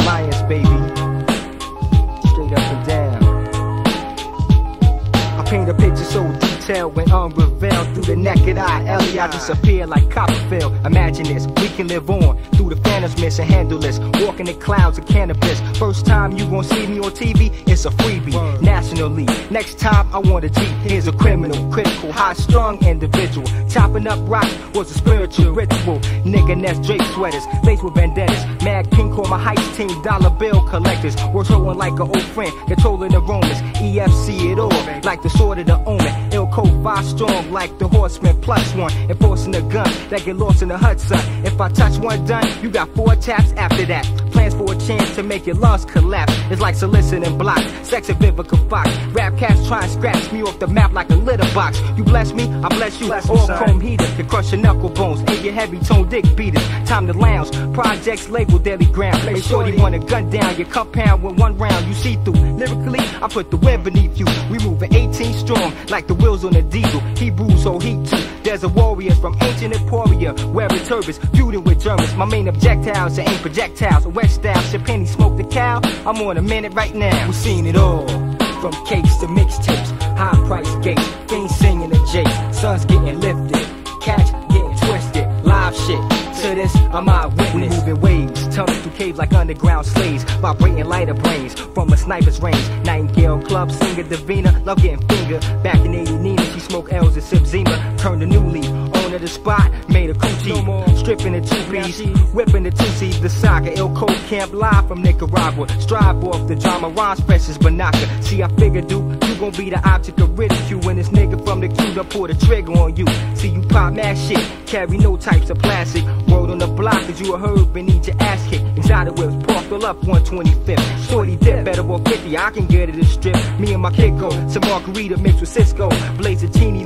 alliance, baby. Straight up and down. I paint a picture so veiled when unrevealed through the naked eye. Ellie, I disappear like Copperfield. Imagine this, we can live on through the phantoms miss and handle this. Walking the clouds of cannabis. First time you gon' see me on TV, it's a freebie. Nationally, next time I want a G. Here's a criminal, critical, high strung individual. Chopping up rocks was a spiritual ritual. Nigga, that's Drake sweaters, laced with vendettas. Mad King call my heist team dollar bill collectors. We're showing like an old friend, controlling the Romans. EFC it all, like the sword of the omen. Code five strong, like the horseman plus one. Enforcing the gun that get lost in the Hudson. If I touch one done, you got four taps after that. Plans for a chance to make your lungs collapse. It's like soliciting blocks, sex and Vivica Fox. Rap cats try and scratch me off the map like a litter box. You bless me, I bless you. Bless All chrome heater can crush your knuckle bones and your heavy tone dick beaters. Time to lounge, projects label daily ground. Make sure you want to gun down your compound with one round. You see through. Lyrically, I put the web beneath you. We moving 18 strong like the wheels on a diesel. Hebrews hold heat too. There's a warriors from ancient Emporia, wearing turbans, feuding with Germans. My main objectives ain't projectiles, a wet style. Champagne smoke the cow. I'm on a minute right now. We've seen it all. From cakes to mixtapes, high price gates, things singing the J's, sons getting lifted, catch getting twisted, live shit. To this, I'm eyewitness. We moving waves, tunnel through caves like underground slaves, vibrating lighter brains from a sniper's range. Nightingale club singer Davina, love getting finger. Back in 80 Nina, she smoked Stripping the two piece, whipping the two seeds, the saga. Ill Code Camp live from Nicaragua. Strive off the drama, rhymes fresh as Banaka. See, I figure, dude, you gon' be the object of ridicule when this nigga from the queue done pull the trigger on you. See, you pop mad shit, carry no types of plastic. Word on the block, cause you a herb and need your ass kicked. Exotic whips, parked up 125th. Shorty dip, better off 50, I can get it a strip. Me and my kid go, some margarita mixed with Cisco. Blaze a teeny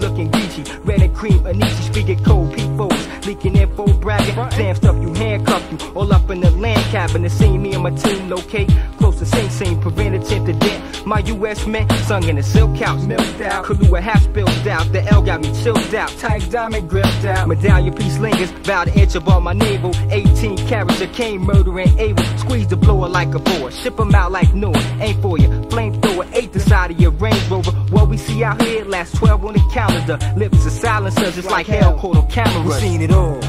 Damn stuff, you handcuff you, all up in the land cabin. The scene, me and my team locate, close to Sing Sing, preventative to dent. My US men sung in the silk couch, milked out. Kahlua half spilled out, the L got me chilled out. Tight diamond gripped out, medallion piece lingers, about an inch above my navel. 18 carats of cane, murdering able. Squeeze the blower like a boa, ship 'em out like Noah. Ain't for you, flamethrower, eight the side of your Range Rover. What we see out here last 12 on the calendar. Lips of silencers, it's like hell caught on camera. We seen it all.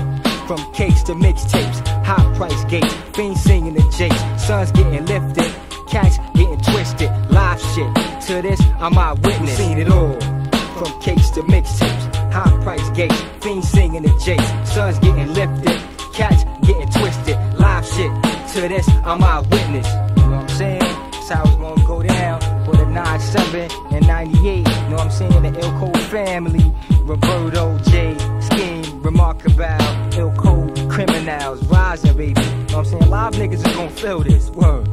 From cakes to mixtapes, high price gates, fiends singing the jakes, sons getting lifted, cats getting twisted, live shit. To this, I'm eyewitness. Seen it all. From cakes to mixtapes, high price gates, fiends singing the jakes, sons getting lifted, cats getting twisted, live shit. To this, I'm eyewitness. You know what I'm saying? That's how it's gonna go down for the 97 and 98. You know what I'm saying? The Code family, Roberto Live niggas is gonna feel this. Word.